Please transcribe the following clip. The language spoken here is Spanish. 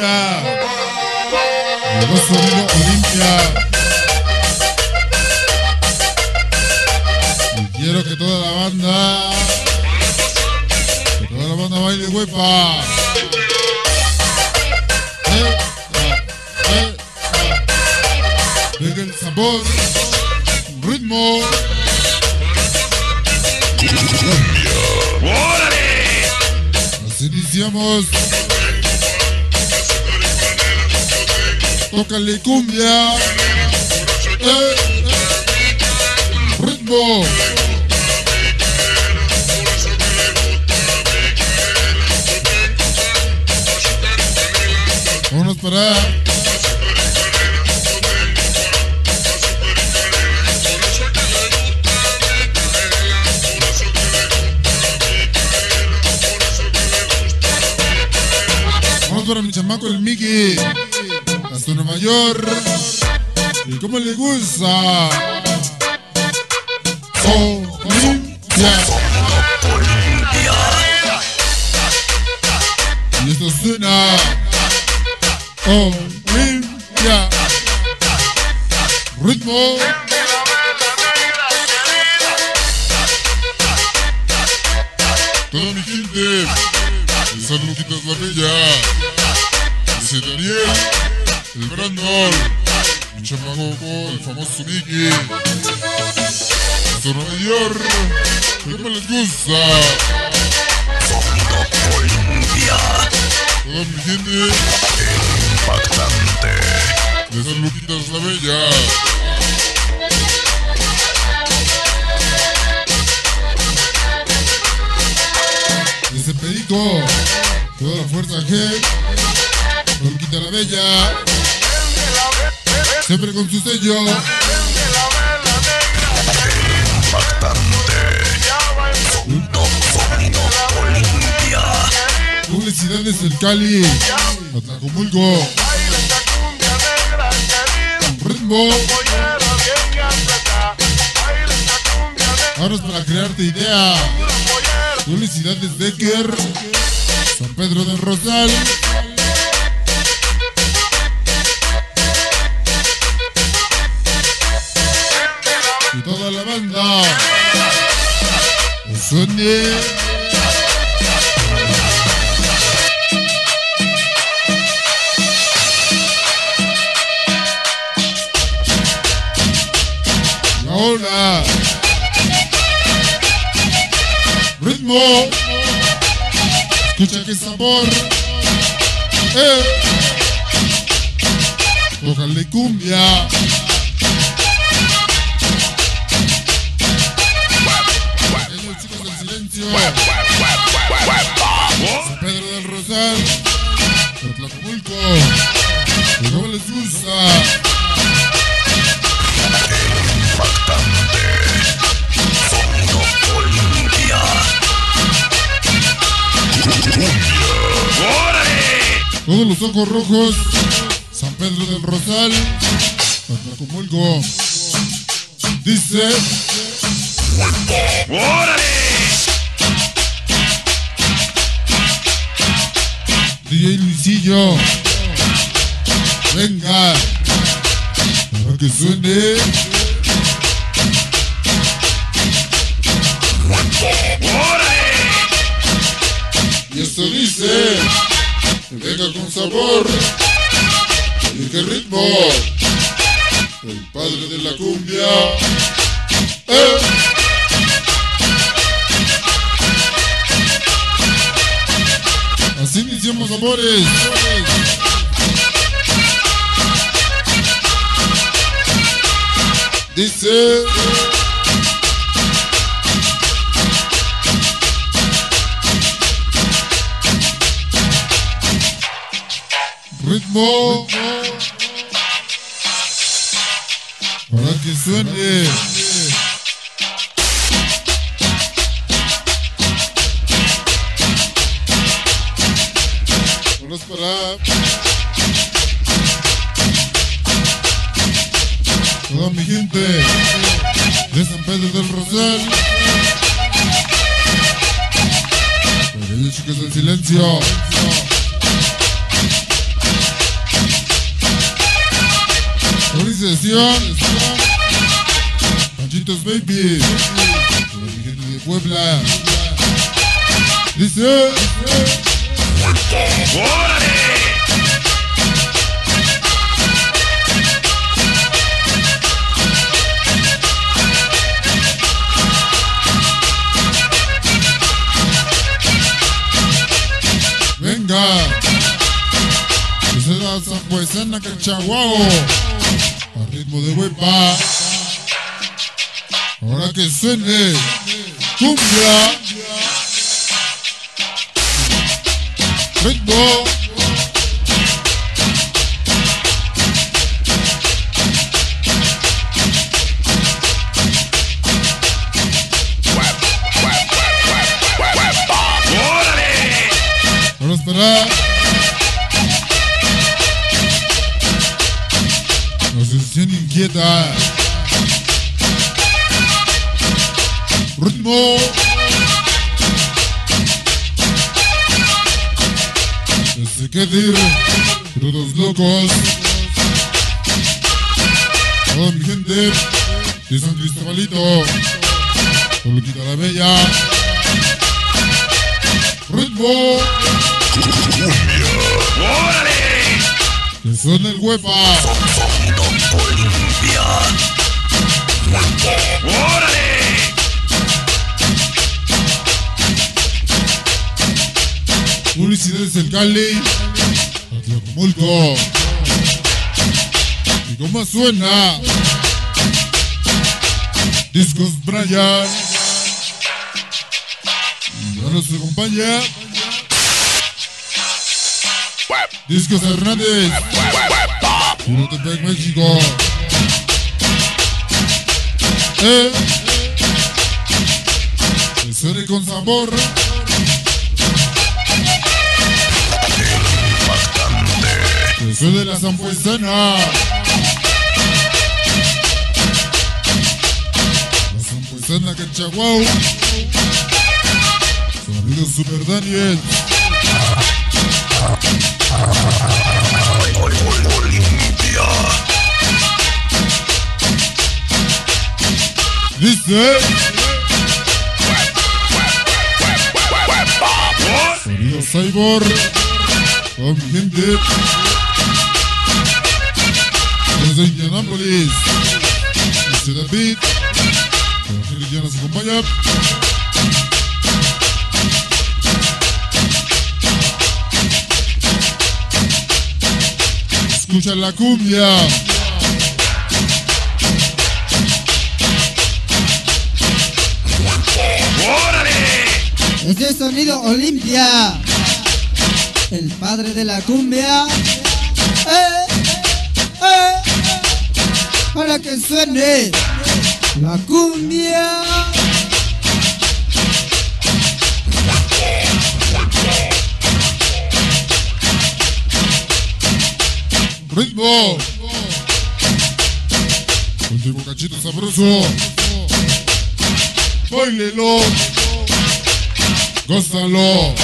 ahora. Llegó sonido Olimpia. Y quiero que toda la banda. Que toda la banda baile huepa. Eh, eh. Venga el sabor, ritmo. Nos iniciamos. Tócale cumbia. Eh, eh. Ritmo. Vámonos para. Vamos para mi chamaco el Mickey. York. ¿Y cómo le gusta? Olimpia. Y esto suena. Olimpia. Ritmo. Toda mi gente. De San Luquitas la Bella. Dice Daniel. El Brandon. Mi chamaco, el famoso Mickey. Hasta Nueva York. ¿Cómo les gusta? Toda mi gente. Impactante. De San Luquitas la Bella. Ese perico, toda la fuerza G, Luquita la Bella, siempre con su sello, Impactante. Publicidades del Cali, Atlacomulco, ritmo, ahora es para crearte idea, publicidades Becker, San Pedro del Rosal, Y ahora. Ritmo. Escucha qué sabor. Eh. Tócale cumbia. Ellos chicos del silencio. Todos los ojos rojos. San Pedro del Rosal. Atlacomulco. Dice. DJ Luisillo. Venga. Para que suene. Cumbia. Eh. Así iniciamos amores. Dice. Ritmo. que suene. Vamos para. toda mi gente de San Pedro del Rosal. Para ellos chicos en silencio. Felicitaciones. Panchitos Baby. Mi gente de Puebla. Dice. Venga. Esa es la zampuesana cachaguao. A ritmo de huepa. Ahora que suene. Cumbia. Ritmo. Ahora espera. La sensación inquieta. Ritmo. Desde que dir, todos locos. Toda mi gente de San Cristobalito. Soluquita la Bella. Ritmo. Que son el huepa. Sonido Olimpia. Publicidades del Cali. Atlacomulco. ¿Y cómo suena? Discos Brian. Y ahora se acompaña. Discos Hernández. Pilotepec, México. Eh. Que suene con sabor. Suene la zampuesana. La zampuesana Cachaguau. Sonido Super Daniel. Ol- ol- Olimpia. Dice. Sonido Cyborg. Con gente. Este David. Evangelio ya nos acompaña. Escucha la cumbia. Este es sonido Olimpia, el padre de la cumbia. ¡Eh! Para que suene la cumbia. ritmo. Último cachito sabroso. Bailelo. Gózalo.